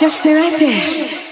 Just stay right there.